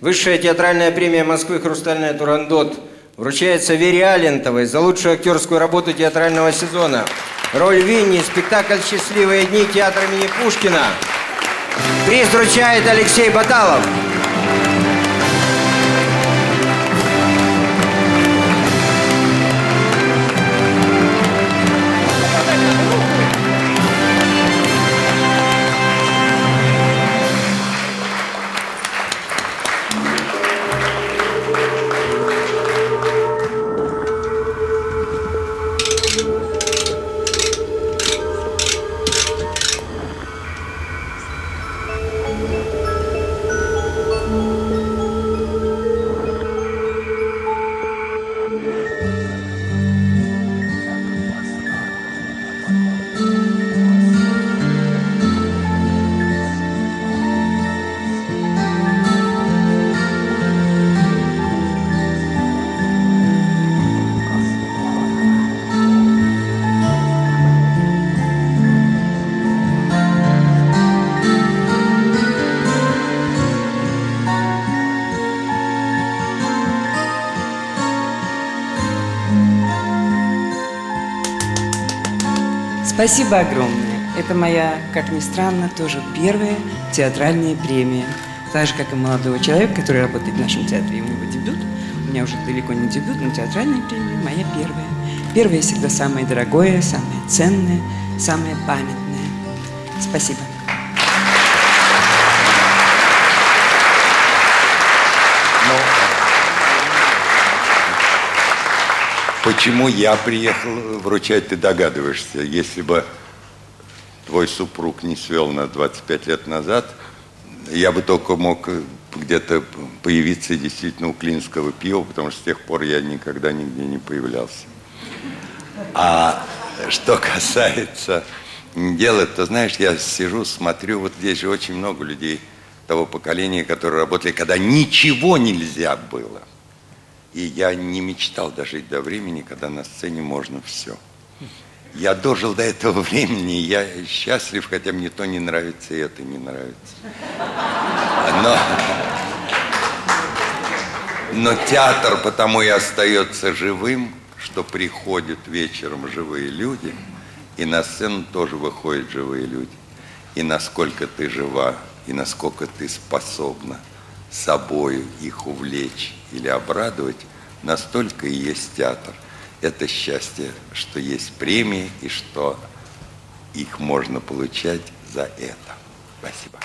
Высшая театральная премия Москвы «Хрустальная Турандот» вручается Вере Алентовой за лучшую актерскую работу театрального сезона. Роль Винни, спектакль «Счастливые дни» театра имени Пушкина. Приз вручает Алексей Баталов. Спасибо огромное. Это моя, как ни странно, тоже первая театральная премия. Так же, как и молодого человека, который работает в нашем театре. У него дебют. У меня уже далеко не дебют, но театральная премия моя первая. Первая всегда самое дорогое, самое ценное, самое памятное. Спасибо. Почему я приехал вручать, ты догадываешься. Если бы твой супруг не свел на 25 лет назад, я бы только мог где-то появиться действительно у клинского пива, потому что с тех пор я никогда нигде не появлялся. А что касается дела, то знаешь, я сижу, смотрю, вот здесь же очень много людей того поколения, которые работали, когда ничего нельзя было. И я не мечтал дожить до времени, когда на сцене можно все. Я дожил до этого времени, я счастлив, хотя мне то не нравится, и это не нравится. Но, но театр потому и остается живым, что приходят вечером живые люди, и на сцену тоже выходят живые люди. И насколько ты жива, и насколько ты способна собою их увлечь или обрадовать, настолько и есть театр. Это счастье, что есть премии и что их можно получать за это. Спасибо.